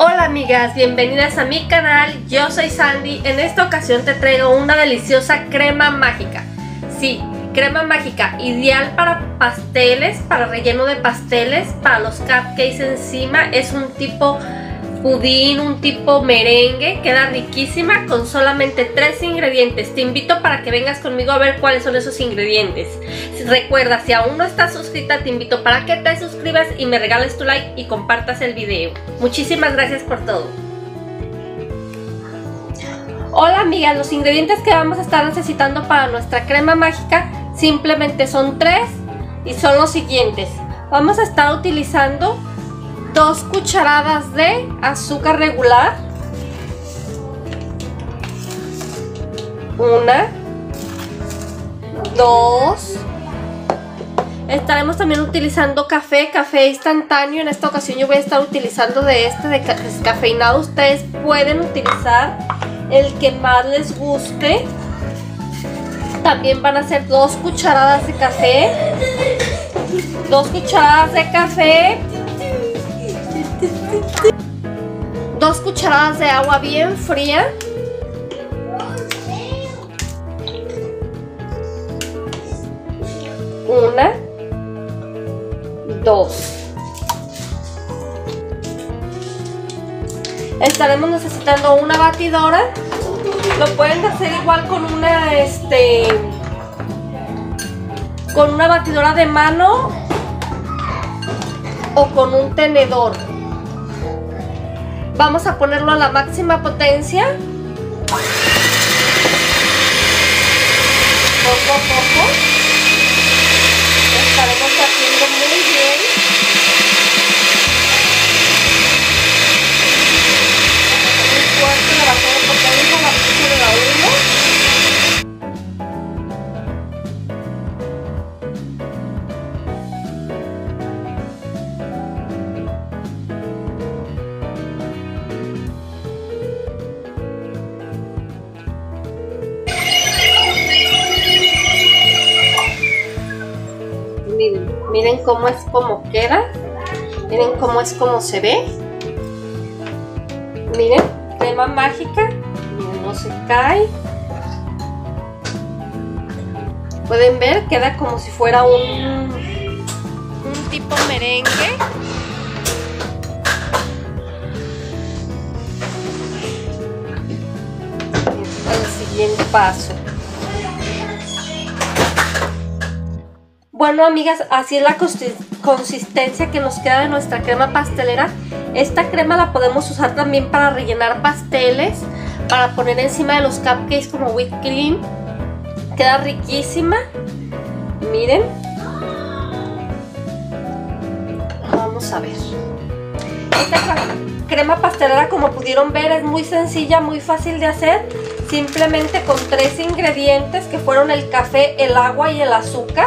Hola amigas, bienvenidas a mi canal, yo soy Sandy, en esta ocasión te traigo una deliciosa crema mágica. Sí, crema mágica, ideal para pasteles, para relleno de pasteles, para los cupcakes encima, es un tipo pudín, un tipo merengue, queda riquísima con solamente tres ingredientes. Te invito para que vengas conmigo a ver cuáles son esos ingredientes. Recuerda, si aún no estás suscrita, te invito para que te suscribas y me regales tu like y compartas el video. Muchísimas gracias por todo. Hola amigas, los ingredientes que vamos a estar necesitando para nuestra crema mágica simplemente son tres y son los siguientes. Vamos a estar utilizando dos cucharadas de azúcar regular. Una, dos. Estaremos también utilizando café, café instantáneo. En esta ocasión yo voy a estar utilizando de este, de descafeinado. Ustedes pueden utilizar el que más les guste. También van a ser dos cucharadas de café. Dos cucharadas de café cucharadas de agua bien fría. Una. Dos. Estaremos necesitando una batidora. Lo pueden hacer igual con una, este, con una batidora de mano o con un tenedor. Vamos a ponerlo a la máxima potencia. Poco a poco. Cómo es como queda. Miren cómo es como se ve. Miren, crema mágica. Miren, no se cae. Pueden ver, queda como si fuera un, un tipo merengue. El siguiente paso. Bueno, amigas, así es la consistencia que nos queda de nuestra crema pastelera. Esta crema la podemos usar también para rellenar pasteles, para poner encima de los cupcakes como whipped cream. Queda riquísima. Miren. Vamos a ver. Esta crema pastelera, como pudieron ver, es muy sencilla, muy fácil de hacer. Simplemente con tres ingredientes que fueron el café, el agua y el azúcar.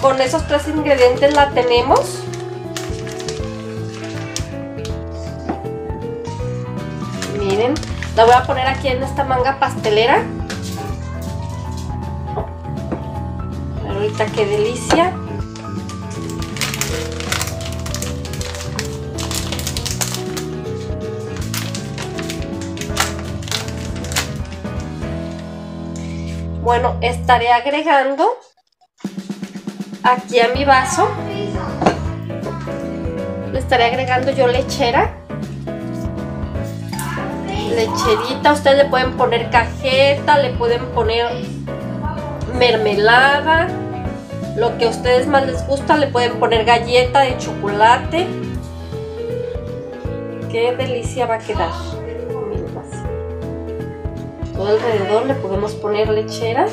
Con esos tres ingredientes la tenemos. Miren, la voy a poner aquí en esta manga pastelera. ahorita qué delicia. Bueno, estaré agregando aquí a mi vaso. Le estaré agregando yo lechera. Lecherita, ustedes le pueden poner cajeta, le pueden poner mermelada. Lo que a ustedes más les gusta, le pueden poner galleta de chocolate. Qué delicia va a quedar. Todo alrededor le podemos poner lechera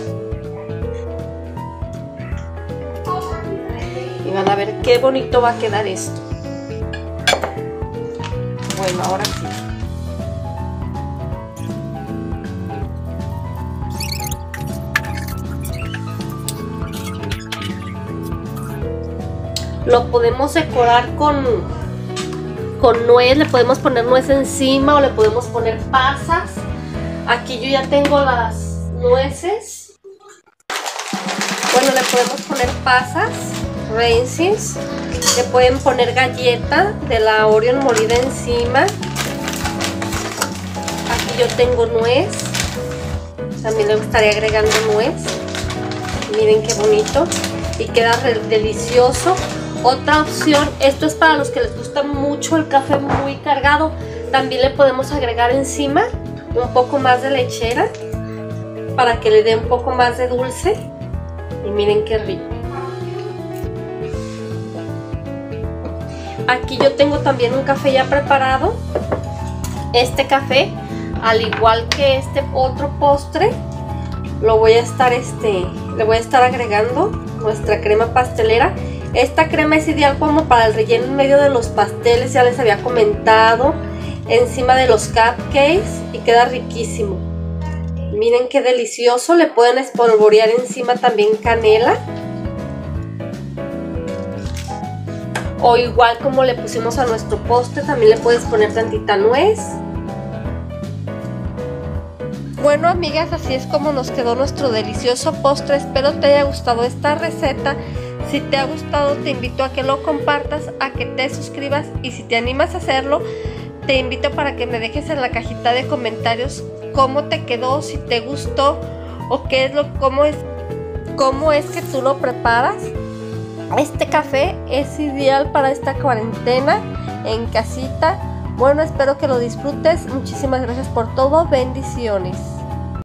van a ver qué bonito va a quedar esto. Bueno, ahora sí. Lo podemos decorar con, con nuez, le podemos poner nuez encima o le podemos poner pasas. Aquí yo ya tengo las nueces. Bueno, le podemos poner pasas raisins. Le pueden poner galleta de la Oreo molida encima. Aquí yo tengo nuez. También le gustaría agregando nuez. Miren qué bonito. Y queda delicioso. Otra opción, esto es para los que les gusta mucho el café muy cargado. También le podemos agregar encima un poco más de lechera para que le dé un poco más de dulce. Y miren qué rico. Aquí yo tengo también un café ya preparado. Este café, al igual que este otro postre, lo voy a estar este, le voy a estar agregando nuestra crema pastelera. Esta crema es ideal como para el relleno en medio de los pasteles, ya les había comentado, encima de los cupcakes y queda riquísimo. Miren qué delicioso, le pueden espolvorear encima también canela. O igual como le pusimos a nuestro postre, también le puedes poner tantita nuez. Bueno amigas, así es como nos quedó nuestro delicioso postre. Espero te haya gustado esta receta. Si te ha gustado te invito a que lo compartas, a que te suscribas y si te animas a hacerlo, te invito para que me dejes en la cajita de comentarios cómo te quedó, si te gustó o qué es lo, cómo es, cómo es que tú lo preparas. Este café es ideal para esta cuarentena en casita. Bueno, espero que lo disfrutes. Muchísimas gracias por todo. Bendiciones.